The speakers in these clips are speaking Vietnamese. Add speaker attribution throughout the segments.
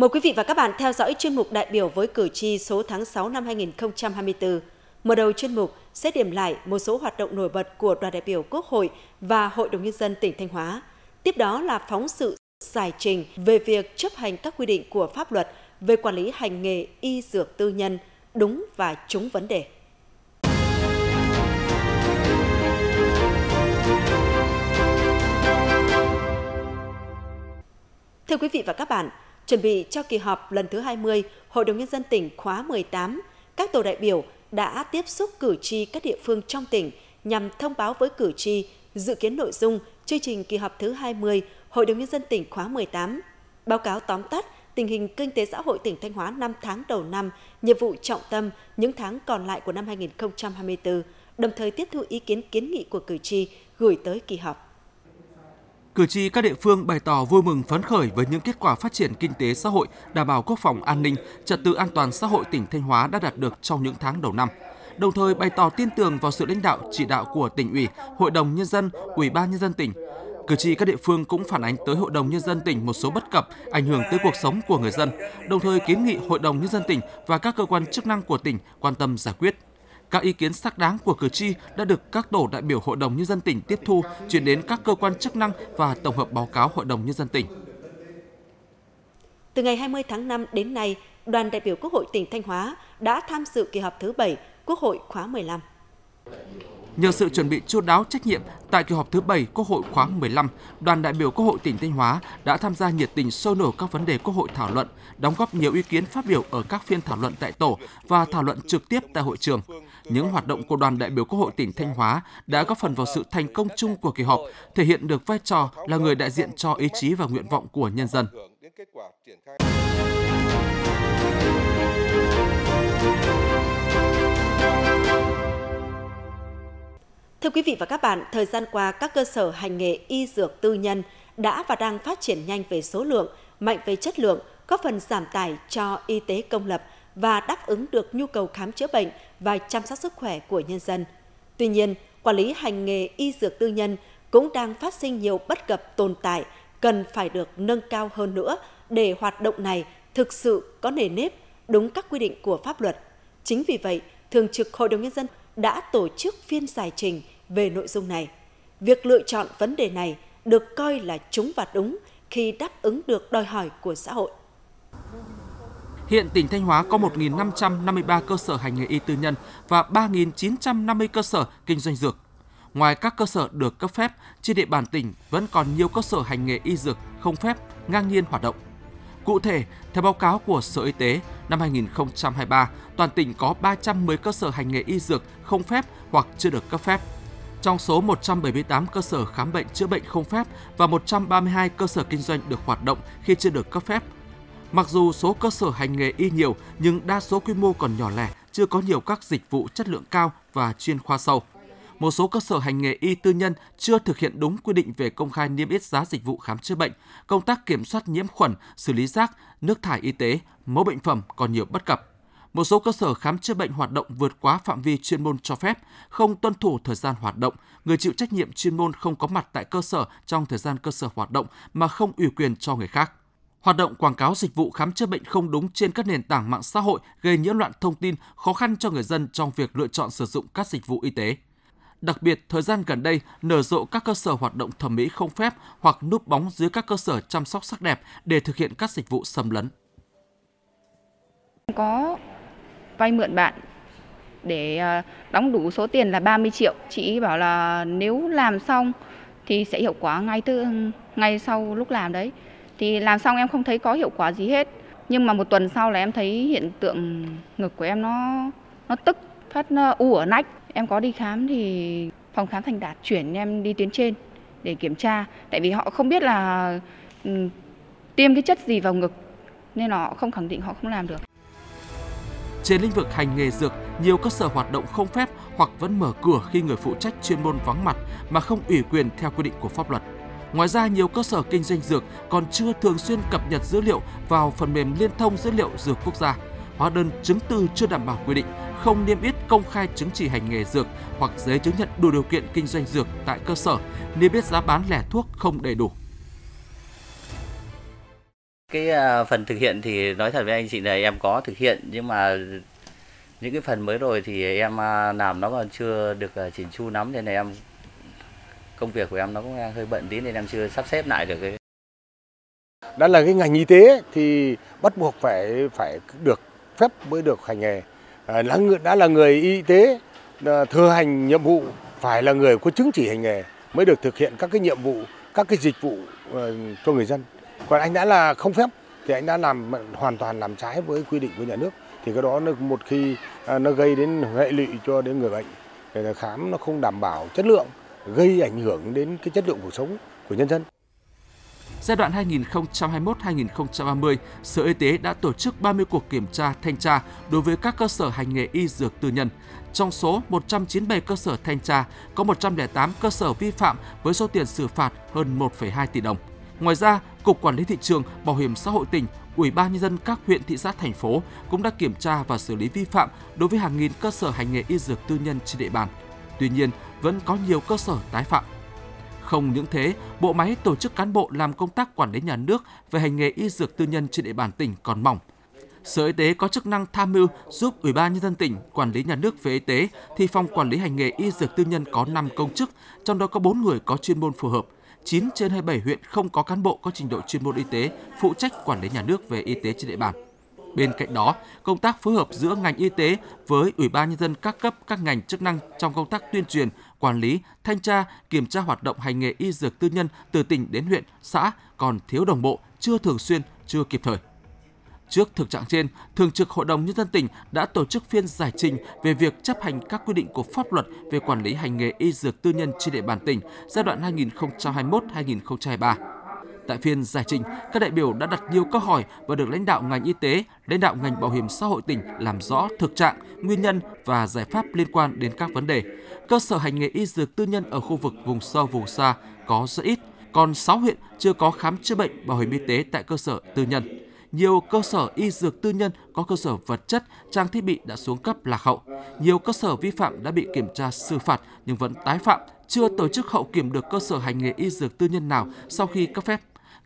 Speaker 1: Mời quý vị và các bạn theo dõi chuyên mục đại biểu với cử tri số tháng 6 năm 2024. Mở đầu chuyên mục sẽ điểm lại một số hoạt động nổi bật của đoàn đại biểu Quốc hội và Hội đồng Nhân dân tỉnh Thanh Hóa. Tiếp đó là phóng sự giải trình về việc chấp hành các quy định của pháp luật về quản lý hành nghề y dược tư nhân đúng và trúng vấn đề. Thưa quý vị và các bạn, chuẩn bị cho kỳ họp lần thứ 20 Hội đồng Nhân dân tỉnh khóa 18, các tổ đại biểu đã tiếp xúc cử tri các địa phương trong tỉnh nhằm thông báo với cử tri dự kiến nội dung chương trình kỳ họp thứ 20 Hội đồng Nhân dân tỉnh khóa 18, báo cáo tóm tắt tình hình kinh tế xã hội tỉnh Thanh Hóa 5 tháng đầu năm, nhiệm vụ trọng tâm những tháng còn lại của năm 2024, đồng thời tiếp thu ý kiến kiến nghị của cử tri gửi tới kỳ họp.
Speaker 2: Cử tri các địa phương bày tỏ vui mừng phấn khởi với những kết quả phát triển kinh tế xã hội, đảm bảo quốc phòng an ninh, trật tự an toàn xã hội tỉnh Thanh Hóa đã đạt được trong những tháng đầu năm. Đồng thời bày tỏ tin tưởng vào sự lãnh đạo chỉ đạo của tỉnh ủy, Hội đồng nhân dân, Ủy ban nhân dân tỉnh. Cử tri các địa phương cũng phản ánh tới Hội đồng nhân dân tỉnh một số bất cập ảnh hưởng tới cuộc sống của người dân, đồng thời kiến nghị Hội đồng nhân dân tỉnh và các cơ quan chức năng của tỉnh quan tâm giải quyết. Các ý kiến xác đáng của cử tri đã được các tổ đại biểu Hội đồng Nhân dân tỉnh tiếp thu, chuyển đến các cơ quan chức năng và tổng hợp báo cáo Hội đồng Nhân dân tỉnh.
Speaker 1: Từ ngày 20 tháng 5 đến nay, đoàn đại biểu Quốc hội tỉnh Thanh Hóa đã tham dự kỳ họp thứ 7 Quốc hội khóa 15.
Speaker 2: Nhờ sự chuẩn bị chu đáo trách nhiệm, tại kỳ họp thứ 7 Quốc hội khóa 15, đoàn đại biểu Quốc hội tỉnh Thanh Hóa đã tham gia nhiệt tình sôi nổi các vấn đề Quốc hội thảo luận, đóng góp nhiều ý kiến phát biểu ở các phiên thảo luận tại tổ và thảo luận trực tiếp tại hội trường. Những hoạt động của đoàn đại biểu Quốc hội tỉnh Thanh Hóa đã góp phần vào sự thành công chung của kỳ họp, thể hiện được vai trò là người đại diện cho ý chí và nguyện vọng của nhân dân.
Speaker 1: Thưa quý vị và các bạn, thời gian qua các cơ sở hành nghề y dược tư nhân đã và đang phát triển nhanh về số lượng, mạnh về chất lượng, góp phần giảm tải cho y tế công lập và đáp ứng được nhu cầu khám chữa bệnh và chăm sóc sức khỏe của nhân dân. Tuy nhiên, quản lý hành nghề y dược tư nhân cũng đang phát sinh nhiều bất cập tồn tại cần phải được nâng cao hơn nữa để hoạt động này thực sự có nề nếp, đúng các quy định của pháp luật. Chính vì vậy, Thường trực Hội đồng Nhân dân đã tổ chức phiên giải trình về nội dung này. Việc lựa chọn vấn đề này được coi là trúng và đúng khi đáp ứng được đòi hỏi của xã hội.
Speaker 2: Hiện tỉnh Thanh Hóa có 1.553 cơ sở hành nghề y tư nhân và 3.950 cơ sở kinh doanh dược. Ngoài các cơ sở được cấp phép, trên địa bàn tỉnh vẫn còn nhiều cơ sở hành nghề y dược không phép ngang nhiên hoạt động. Cụ thể, theo báo cáo của Sở Y tế, năm 2023, toàn tỉnh có 310 cơ sở hành nghề y dược không phép hoặc chưa được cấp phép. Trong số 178 cơ sở khám bệnh chữa bệnh không phép và 132 cơ sở kinh doanh được hoạt động khi chưa được cấp phép. Mặc dù số cơ sở hành nghề y nhiều nhưng đa số quy mô còn nhỏ lẻ, chưa có nhiều các dịch vụ chất lượng cao và chuyên khoa sâu một số cơ sở hành nghề y tư nhân chưa thực hiện đúng quy định về công khai niêm yết giá dịch vụ khám chữa bệnh, công tác kiểm soát nhiễm khuẩn, xử lý rác, nước thải y tế, mẫu bệnh phẩm còn nhiều bất cập. Một số cơ sở khám chữa bệnh hoạt động vượt quá phạm vi chuyên môn cho phép, không tuân thủ thời gian hoạt động, người chịu trách nhiệm chuyên môn không có mặt tại cơ sở trong thời gian cơ sở hoạt động mà không ủy quyền cho người khác. Hoạt động quảng cáo dịch vụ khám chữa bệnh không đúng trên các nền tảng mạng xã hội gây nhiễu loạn thông tin, khó khăn cho người dân trong việc lựa chọn sử dụng các dịch vụ y tế. Đặc biệt, thời gian gần đây, nở rộ các cơ sở hoạt động thẩm mỹ không phép hoặc núp bóng dưới các cơ sở chăm sóc sắc đẹp để thực hiện các dịch vụ xâm lấn.
Speaker 3: Có vay mượn bạn để à, đóng đủ số tiền là 30 triệu. Chị bảo là nếu làm xong thì sẽ hiệu quả ngay từ ngay sau lúc làm đấy. Thì làm xong em không thấy có hiệu quả gì hết. Nhưng mà một tuần sau là em thấy hiện tượng ngực của em nó nó tức phát u ở nách Em có đi khám thì phòng khám Thành Đạt chuyển em đi tuyến trên để kiểm tra. Tại vì họ không biết là ừ, tiêm cái chất gì vào ngực nên họ không khẳng định họ không làm được.
Speaker 2: Trên lĩnh vực hành nghề dược, nhiều cơ sở hoạt động không phép hoặc vẫn mở cửa khi người phụ trách chuyên môn vắng mặt mà không ủy quyền theo quy định của pháp luật. Ngoài ra, nhiều cơ sở kinh doanh dược còn chưa thường xuyên cập nhật dữ liệu vào phần mềm liên thông dữ liệu dược quốc gia. Hóa đơn chứng từ chưa đảm bảo quy định, không niêm yết công khai chứng chỉ hành nghề dược hoặc giấy chứng nhận đủ điều kiện kinh doanh dược tại cơ sở, niêm yết giá bán lẻ thuốc không đầy đủ.
Speaker 4: Cái à, phần thực hiện thì nói thật với anh chị là em có thực hiện nhưng mà những cái phần mới rồi thì em à, làm nó còn chưa được à, chỉnh chu lắm nên là em công việc của em nó cũng hơi bận tí nên em chưa sắp xếp lại được cái
Speaker 5: đã là cái ngành y tế thì bắt buộc phải phải được phép mới được hành nghề. À, đã, đã là người y tế à, thừa hành nhiệm vụ phải là người có chứng chỉ hành nghề mới được thực hiện các cái nhiệm vụ các cái dịch vụ à, cho người dân. Còn anh đã là không phép thì anh đã làm hoàn toàn làm trái với quy định của nhà nước. Thì cái đó nó một khi à, nó gây đến hệ lụy cho đến người bệnh. Để khám nó không đảm bảo chất lượng gây ảnh hưởng đến cái chất lượng cuộc sống của nhân dân.
Speaker 2: Giai đoạn 2021-2030, Sở Y tế đã tổ chức 30 cuộc kiểm tra thanh tra đối với các cơ sở hành nghề y dược tư nhân. Trong số 197 cơ sở thanh tra, có 108 cơ sở vi phạm với số tiền xử phạt hơn 1,2 tỷ đồng. Ngoài ra, Cục Quản lý Thị trường, Bảo hiểm xã hội tỉnh, Ủy ban Nhân dân các huyện, thị xã, thành phố cũng đã kiểm tra và xử lý vi phạm đối với hàng nghìn cơ sở hành nghề y dược tư nhân trên địa bàn. Tuy nhiên, vẫn có nhiều cơ sở tái phạm. Không những thế, bộ máy tổ chức cán bộ làm công tác quản lý nhà nước về hành nghề y dược tư nhân trên địa bàn tỉnh còn mỏng. Sở Y tế có chức năng tham mưu giúp Ủy ban nhân dân tỉnh quản lý nhà nước về y tế thì phòng quản lý hành nghề y dược tư nhân có 5 công chức, trong đó có 4 người có chuyên môn phù hợp. 9 trên 27 huyện không có cán bộ có trình độ chuyên môn y tế phụ trách quản lý nhà nước về y tế trên địa bàn. Bên cạnh đó, công tác phối hợp giữa ngành y tế với Ủy ban nhân dân các cấp các ngành chức năng trong công tác tuyên truyền, quản lý, thanh tra, kiểm tra hoạt động hành nghề y dược tư nhân từ tỉnh đến huyện, xã còn thiếu đồng bộ, chưa thường xuyên, chưa kịp thời. Trước thực trạng trên, Thường trực Hội đồng Nhân dân tỉnh đã tổ chức phiên giải trình về việc chấp hành các quy định của pháp luật về quản lý hành nghề y dược tư nhân trên địa bàn tỉnh giai đoạn 2021-2023. Tại phiên giải trình, các đại biểu đã đặt nhiều câu hỏi và được lãnh đạo ngành y tế, lãnh đạo ngành bảo hiểm xã hội tỉnh làm rõ thực trạng, nguyên nhân và giải pháp liên quan đến các vấn đề. Cơ sở hành nghề y dược tư nhân ở khu vực vùng sâu vùng xa có rất ít, còn 6 huyện chưa có khám chữa bệnh bảo hiểm y tế tại cơ sở tư nhân nhiều cơ sở y dược tư nhân có cơ sở vật chất, trang thiết bị đã xuống cấp lạc hậu. Nhiều cơ sở vi phạm đã bị kiểm tra xử phạt nhưng vẫn tái phạm, chưa tổ chức hậu kiểm được cơ sở hành nghề y dược tư nhân nào sau khi cấp phép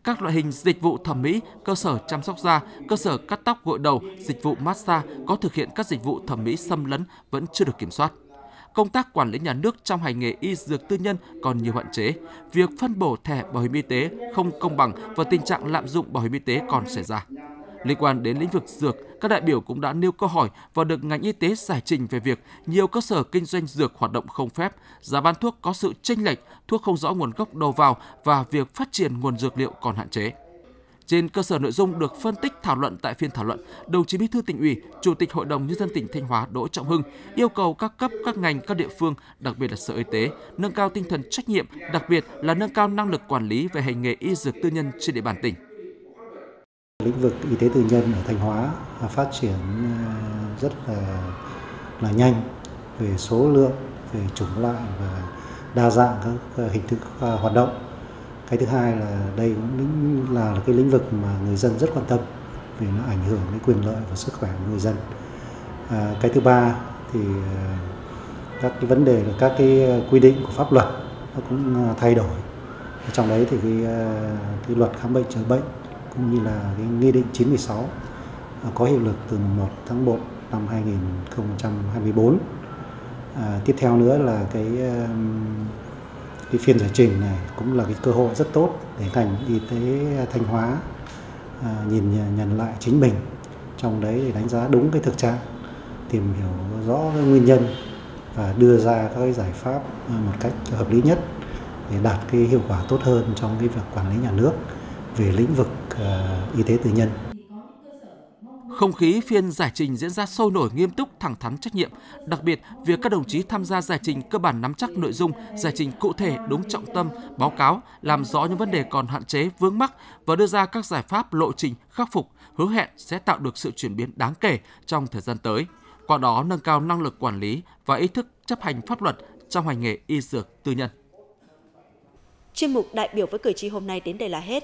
Speaker 2: các loại hình dịch vụ thẩm mỹ, cơ sở chăm sóc da, cơ sở cắt tóc gội đầu, dịch vụ massage có thực hiện các dịch vụ thẩm mỹ xâm lấn vẫn chưa được kiểm soát công tác quản lý nhà nước trong hành nghề y dược tư nhân còn nhiều hạn chế, việc phân bổ thẻ bảo hiểm y tế không công bằng và tình trạng lạm dụng bảo hiểm y tế còn xảy ra. Liên quan đến lĩnh vực dược, các đại biểu cũng đã nêu câu hỏi và được ngành y tế giải trình về việc nhiều cơ sở kinh doanh dược hoạt động không phép, giá bán thuốc có sự chênh lệch, thuốc không rõ nguồn gốc đầu vào và việc phát triển nguồn dược liệu còn hạn chế. Trên cơ sở nội dung được phân tích thảo luận tại phiên thảo luận, đồng chí Bí thư tỉnh ủy, Chủ tịch Hội đồng nhân dân tỉnh Thanh Hóa Đỗ Trọng Hưng yêu cầu các cấp, các ngành, các địa phương, đặc biệt là Sở Y tế, nâng cao tinh thần trách nhiệm, đặc biệt là nâng cao năng lực quản lý về hành nghề y dược tư nhân trên địa bàn tỉnh.
Speaker 6: Lĩnh vực y tế tư nhân ở Thanh Hóa à, phát triển à, rất là là nhanh về số lượng, về chủng loại và đa dạng các hình thức à, hoạt động. Cái thứ hai là đây cũng là, cái lĩnh vực mà người dân rất quan tâm vì nó ảnh hưởng đến quyền lợi và sức khỏe của người dân. À, cái thứ ba thì các cái vấn đề là các cái quy định của pháp luật nó cũng thay đổi. Trong đấy thì cái, cái luật khám bệnh chữa bệnh cũng như là cái nghị định 96 à, có hiệu lực từ 1 tháng 1 năm 2024 à, tiếp theo nữa là cái um, cái phiên giải trình này cũng là cái cơ hội rất tốt để ngành y tế Thanh Hóa à, nhìn nhận lại chính mình trong đấy để đánh giá đúng cái thực trạng tìm hiểu rõ cái nguyên nhân và đưa ra các cái giải pháp à, một cách hợp lý nhất để đạt cái hiệu quả tốt hơn trong cái việc quản lý nhà nước về lĩnh vực y tế tư nhân.
Speaker 2: Không khí phiên giải trình diễn ra sôi nổi nghiêm túc, thẳng thắn trách nhiệm. Đặc biệt, việc các đồng chí tham gia giải trình cơ bản nắm chắc nội dung, giải trình cụ thể, đúng trọng tâm, báo cáo, làm rõ những vấn đề còn hạn chế, vướng mắc và đưa ra các giải pháp lộ trình khắc phục, hứa hẹn sẽ tạo được sự chuyển biến đáng kể trong thời gian tới. Qua đó nâng cao năng lực quản lý và ý thức chấp hành pháp luật trong hành nghề y dược tư nhân.
Speaker 1: Chuyên mục đại biểu với cử tri hôm nay đến đây là hết.